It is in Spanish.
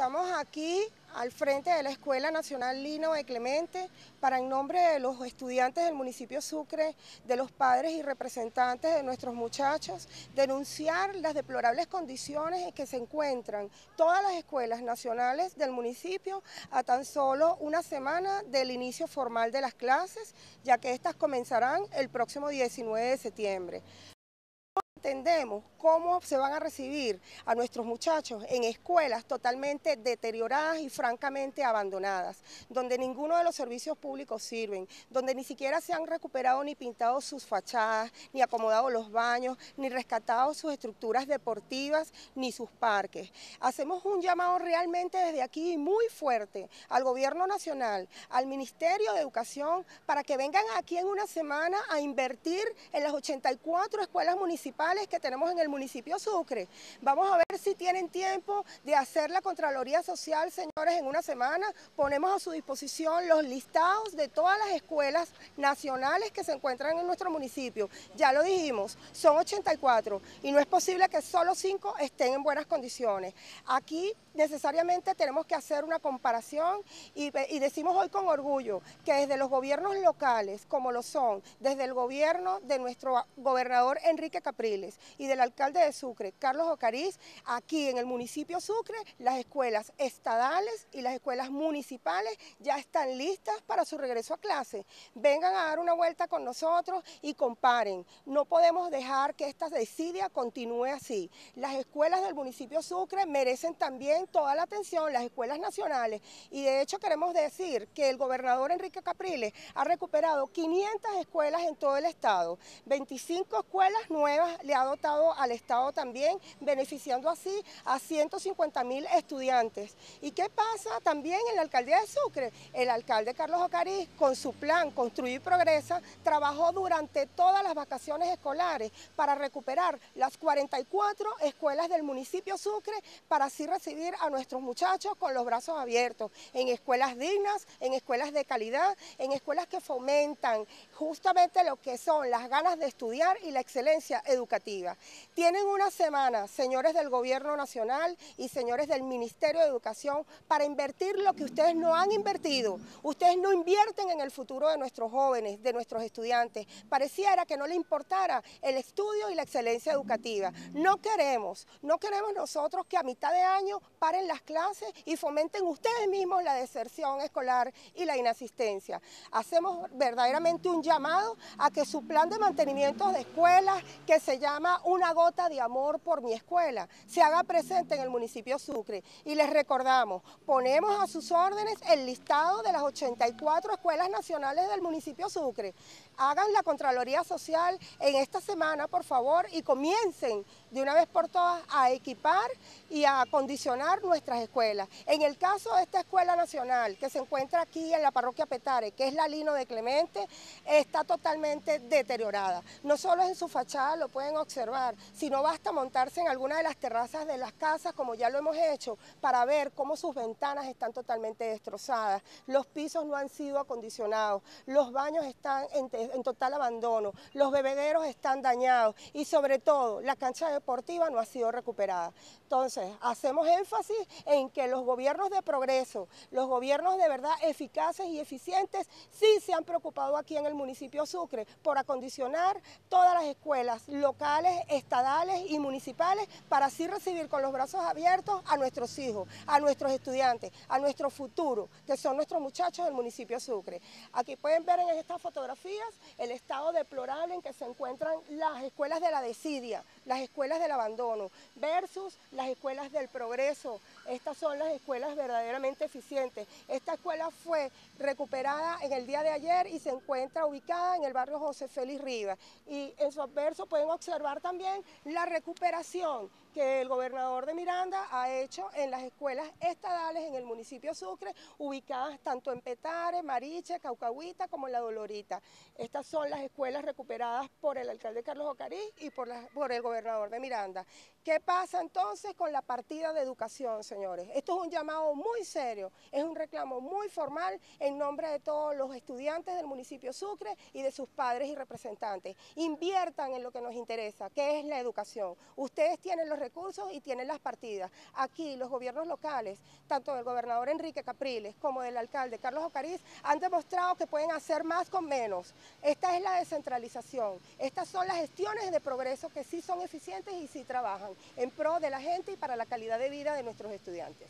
Estamos aquí al frente de la Escuela Nacional Lino de Clemente para en nombre de los estudiantes del municipio Sucre, de los padres y representantes de nuestros muchachos, denunciar las deplorables condiciones en que se encuentran todas las escuelas nacionales del municipio a tan solo una semana del inicio formal de las clases, ya que estas comenzarán el próximo 19 de septiembre entendemos cómo se van a recibir a nuestros muchachos en escuelas totalmente deterioradas y francamente abandonadas, donde ninguno de los servicios públicos sirven, donde ni siquiera se han recuperado ni pintado sus fachadas, ni acomodado los baños, ni rescatado sus estructuras deportivas, ni sus parques. Hacemos un llamado realmente desde aquí muy fuerte al Gobierno Nacional, al Ministerio de Educación, para que vengan aquí en una semana a invertir en las 84 escuelas municipales que tenemos en el municipio Sucre. Vamos a ver si tienen tiempo de hacer la Contraloría Social, señores, en una semana. Ponemos a su disposición los listados de todas las escuelas nacionales que se encuentran en nuestro municipio. Ya lo dijimos, son 84 y no es posible que solo 5 estén en buenas condiciones. Aquí necesariamente tenemos que hacer una comparación y, y decimos hoy con orgullo que desde los gobiernos locales, como lo son, desde el gobierno de nuestro gobernador Enrique Y del alcalde de Sucre, Carlos Ocariz, aquí en el municipio Sucre, las escuelas estadales y las escuelas municipales ya están listas para su regreso a clase. Vengan a dar una vuelta con nosotros y comparen. No podemos dejar que esta desidia continúe así. Las escuelas del municipio Sucre merecen también toda la atención, las escuelas nacionales. Y de hecho queremos decir que el gobernador Enrique Capriles ha recuperado 500 escuelas en todo el estado, 25 escuelas nuevas le ha dotado al Estado también, beneficiando así a 150 mil estudiantes. ¿Y qué pasa también en la alcaldía de Sucre? El alcalde Carlos Ocariz, con su plan Construir Progresa, trabajó durante todas las vacaciones escolares para recuperar las 44 escuelas del municipio Sucre para así recibir a nuestros muchachos con los brazos abiertos, en escuelas dignas, en escuelas de calidad, en escuelas que fomentan justamente lo que son las ganas de estudiar y la excelencia educativa tienen una semana, señores del Gobierno Nacional y señores del Ministerio de Educación, para invertir lo que ustedes no han invertido. Ustedes no invierten en el futuro de nuestros jóvenes, de nuestros estudiantes. Pareciera que no le importara el estudio y la excelencia educativa. No queremos, no queremos nosotros que a mitad de año paren las clases y fomenten ustedes mismos la deserción escolar y la inasistencia. Hacemos verdaderamente un llamado a que su plan de mantenimiento de escuelas, que se llama llama Una gota de amor por mi escuela, se haga presente en el municipio Sucre. Y les recordamos, ponemos a sus órdenes el listado de las 84 escuelas nacionales del municipio Sucre. Hagan la Contraloría Social en esta semana, por favor, y comiencen de una vez por todas a equipar y a acondicionar nuestras escuelas. En el caso de esta escuela nacional que se encuentra aquí en la parroquia Petare, que es la Lino de Clemente, está totalmente deteriorada. No solo en su fachada lo pueden observar, sino basta montarse en alguna de las terrazas de las casas, como ya lo hemos hecho, para ver cómo sus ventanas están totalmente destrozadas, los pisos no han sido acondicionados, los baños están en, total abandono, los bebederos están dañados y sobre todo la cancha deportiva no ha sido recuperada. Entonces, hacemos énfasis en que los gobiernos de progreso, los gobiernos de verdad eficaces y eficientes, sí se han preocupado aquí en el municipio Sucre por acondicionar todas las escuelas locales estadales y municipales para así recibir con los brazos abiertos a nuestros hijos, a nuestros estudiantes, a nuestro futuro, que son nuestros muchachos del municipio Sucre. Aquí pueden ver en estas fotografías el estado deplorable en que se encuentran las escuelas de la desidia, las escuelas del abandono, versus las escuelas del progreso. Estas son las escuelas verdaderamente eficientes. Esta escuela fue recuperada en el día de ayer y se encuentra ubicada en el barrio José Félix Rivas. Y en su verso pueden observar también la recuperación que el gobernador de Miranda ha hecho en las escuelas estadales en el municipio Sucre, ubicadas tanto en Petare, Mariche, Caucahuita como en La Dolorita. Estas son las escuelas recuperadas por el alcalde Carlos Ocariz y por, por el gobernador de Miranda. ¿Qué pasa entonces con la partida de educación, señores? Esto es un llamado muy serio, es un reclamo muy formal en nombre de todos los estudiantes del municipio Sucre y de sus padres y representantes. Inviertan en lo que nos interesa, que es la educación. Ustedes tienen los recursos y tienen las partidas. Aquí los gobiernos locales, tanto del gobernador Enrique Capriles como del alcalde Carlos Ocariz, han demostrado que pueden hacer más con menos. Esta es la descentralización. Estas son las gestiones de progreso que sí son eficientes y sí trabajan en pro de la gente y para la calidad de vida de nuestros estudiantes.